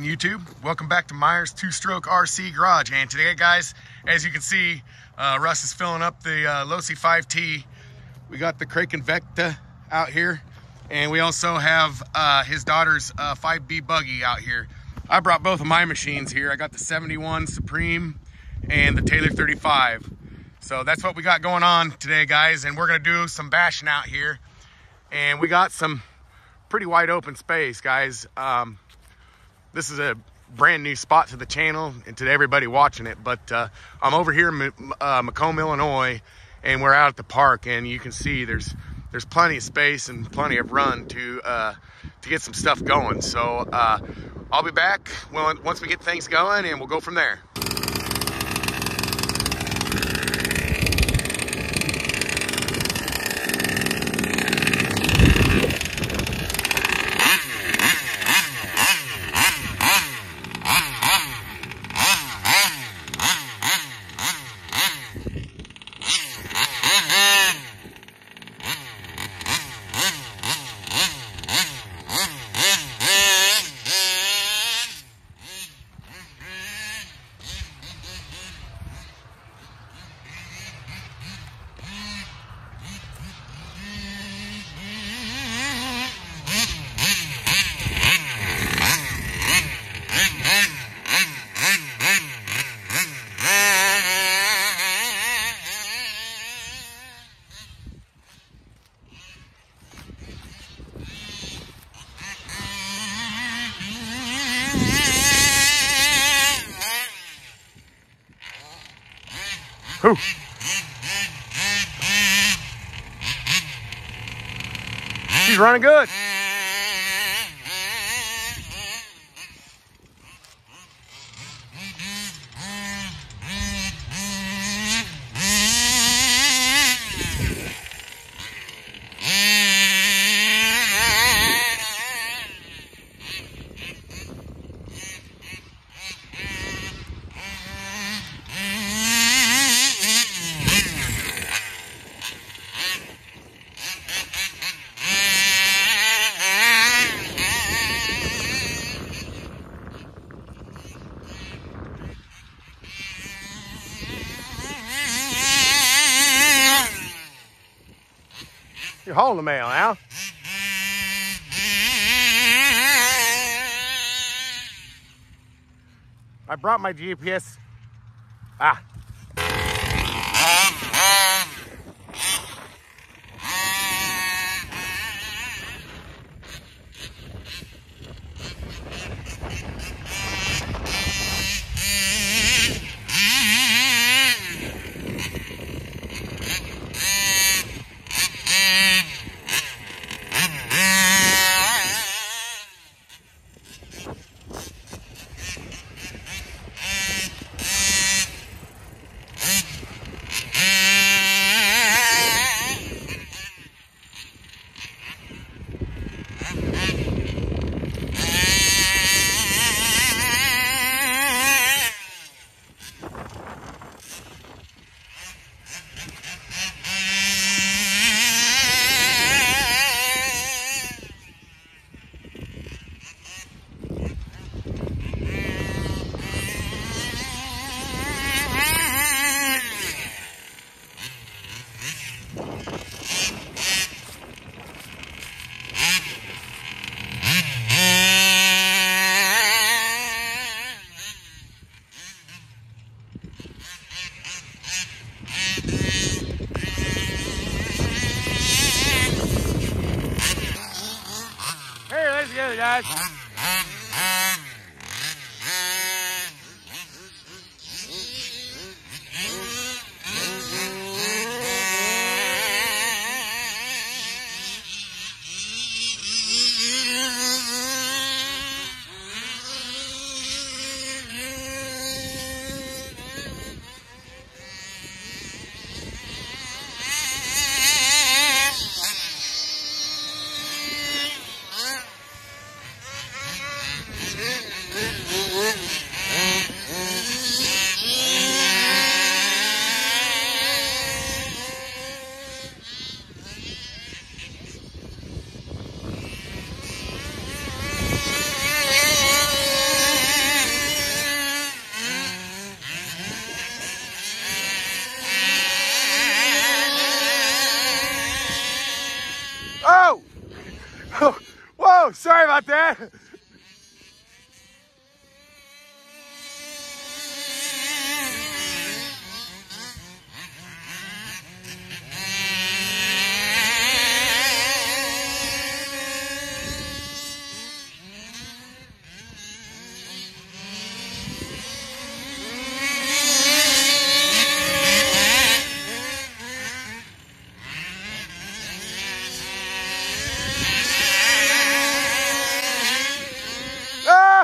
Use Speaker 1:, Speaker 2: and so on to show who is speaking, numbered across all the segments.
Speaker 1: and YouTube. Welcome back to Meyer's Two-Stroke RC Garage. And today, guys, as you can see, uh, Russ is filling up the uh, Losi 5T. We got the Kraken Vekta out here. And we also have uh, his daughter's uh, 5B buggy out here. I brought both of my machines here. I got the 71 Supreme and the Taylor 35. So that's what we got going on today, guys. And we're gonna do some bashing out here. And we got some pretty wide open space, guys. Um, this is a brand new spot to the channel and to everybody watching it. But uh, I'm over here in uh, Macomb, Illinois, and we're out at the park, and you can see there's there's plenty of space and plenty of run to uh, to get some stuff going. So uh, I'll be back once we get things going, and we'll go from there. Yeah. Whew. She's running good. You're the mail now. I brought my GPS. Ah, sorry about that.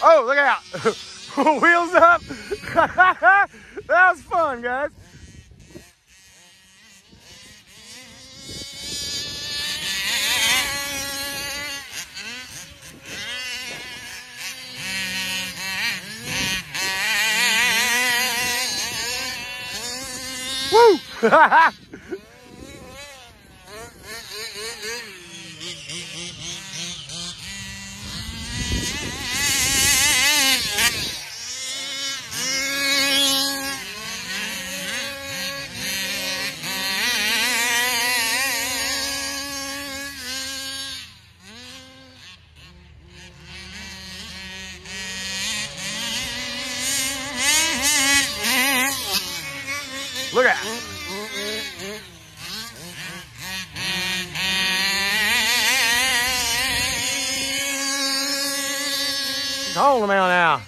Speaker 1: Oh, look out. Wheels up. that was fun, guys. Woo! Look at Hold him out now.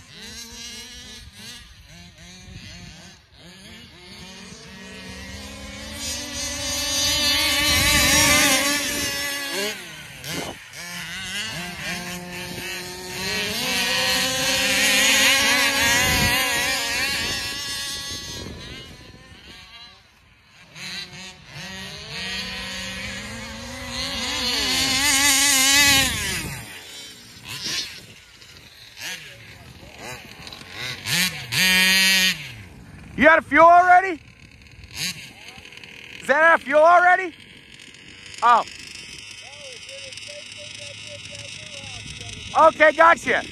Speaker 1: You got a fuel already? Is that out fuel already? Oh. Okay, gotcha.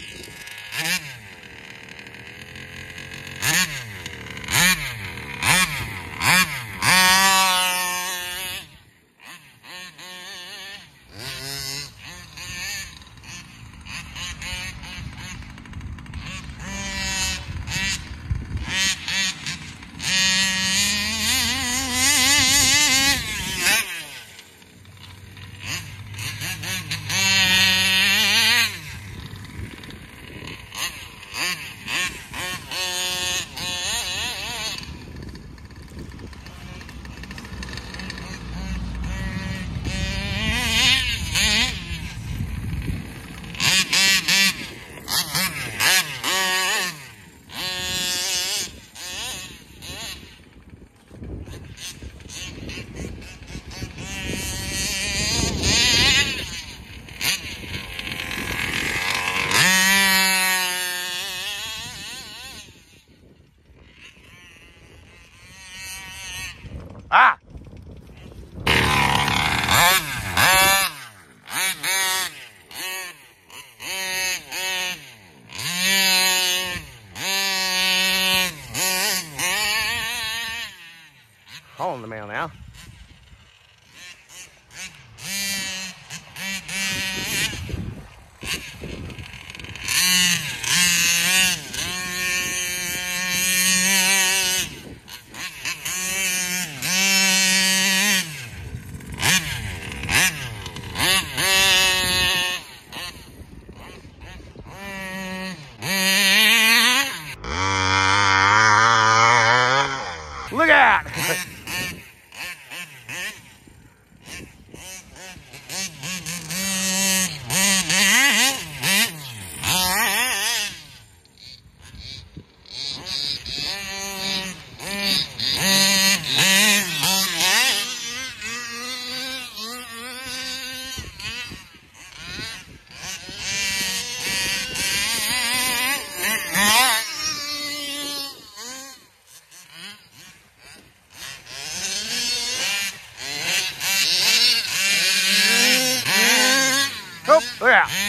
Speaker 1: Yeah.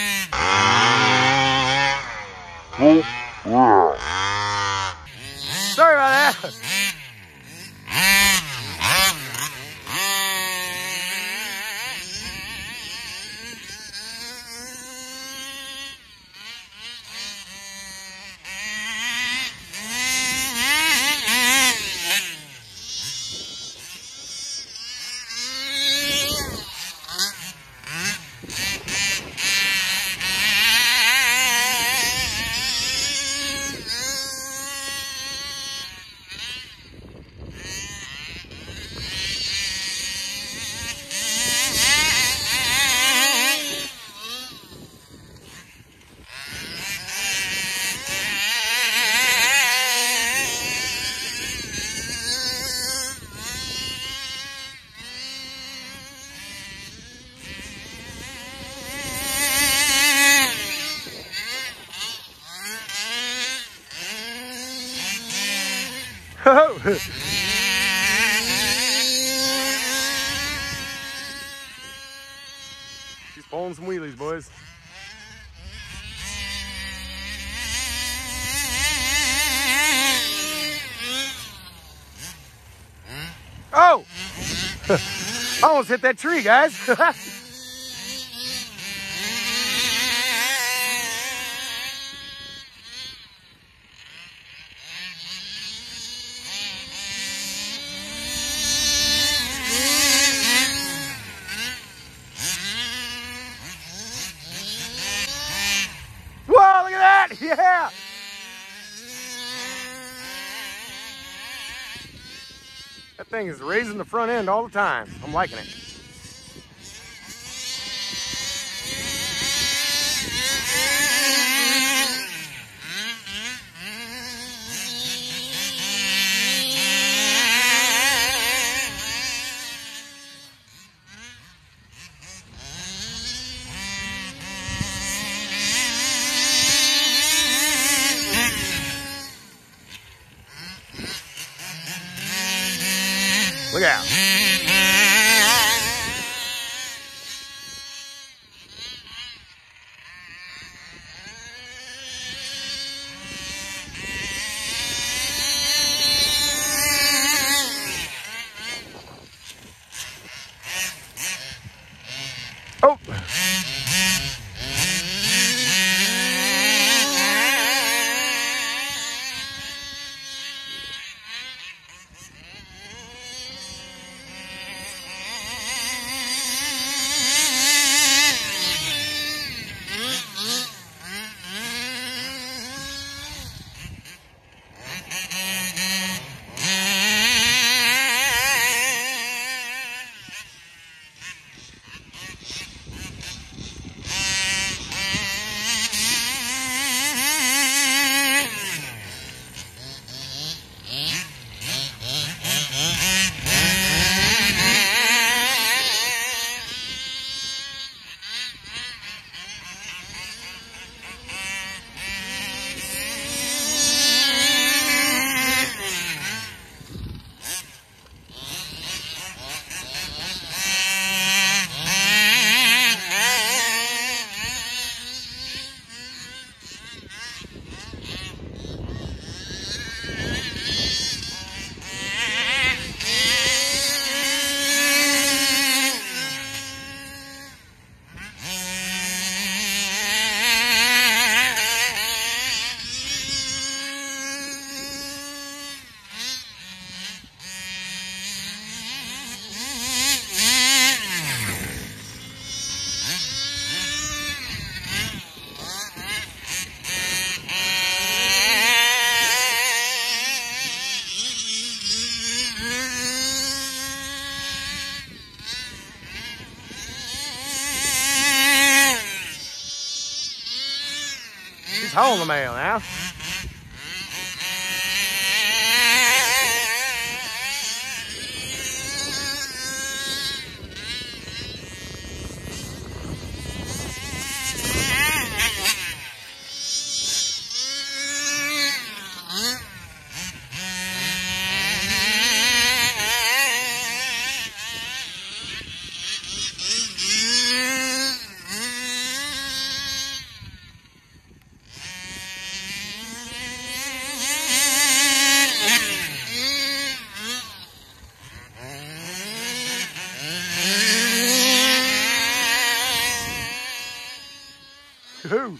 Speaker 1: Pulling some wheelies, boys. Oh! I almost hit that tree, guys. Whoa, look at that! Yeah! That thing is raising the front end all the time. I'm liking it. Hauling the mail now. Look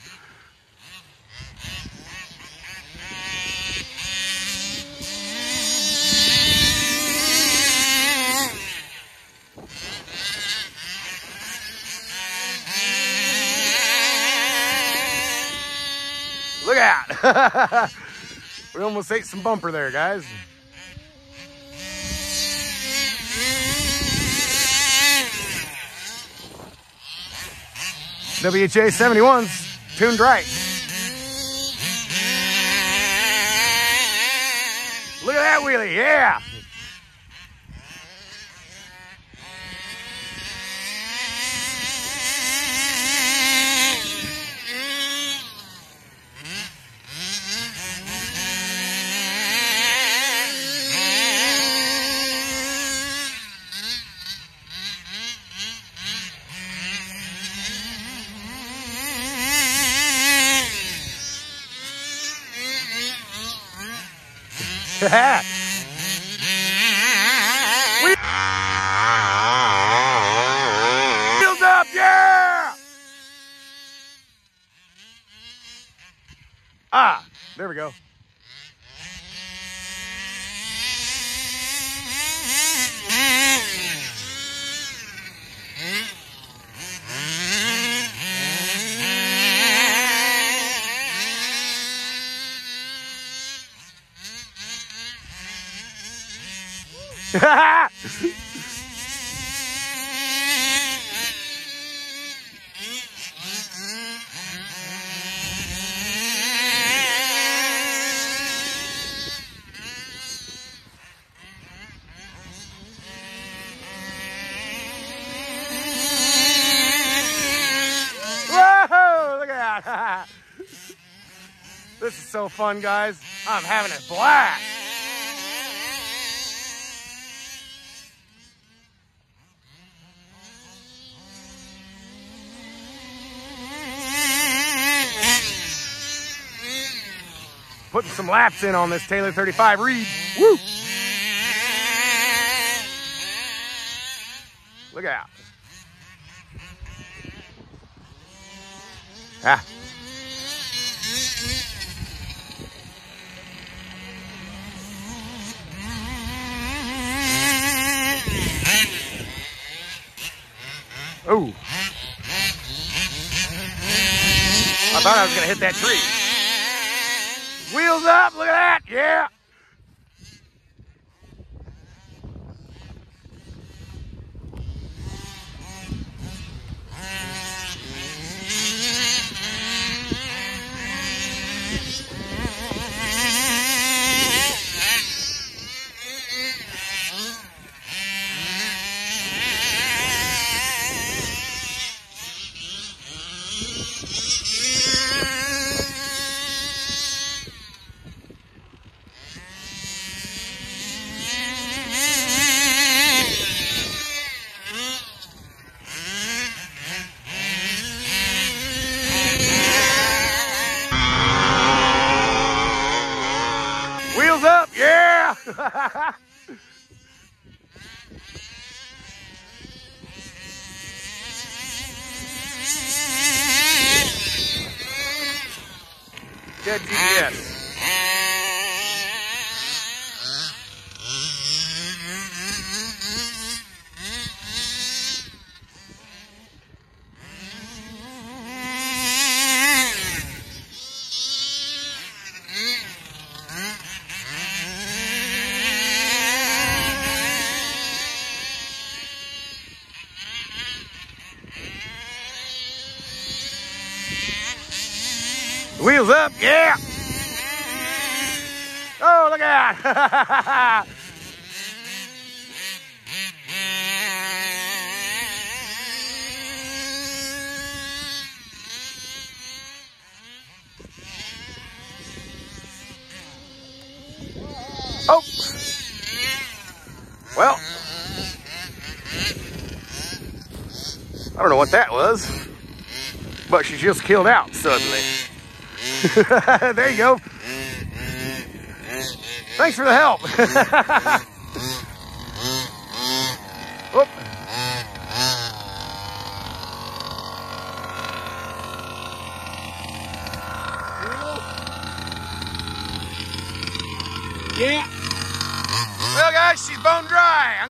Speaker 1: out. we almost ate some bumper there, guys. WHA 71s tuned right. Look at that wheelie, yeah. Wheels up, yeah! Ah, there we go. Whoa, look at that. this is so fun, guys. I'm having a blast. Putting some laps in on this Taylor 35 Reed. Woo! Look out. Ah. Oh. I thought I was going to hit that tree. Wheels up, look at that, yeah. Wheels up, yeah! Dead GPS. Up, yeah. Oh, look out. oh. Well. I don't know what that was, but she just killed out suddenly. there you go. Thanks for the help.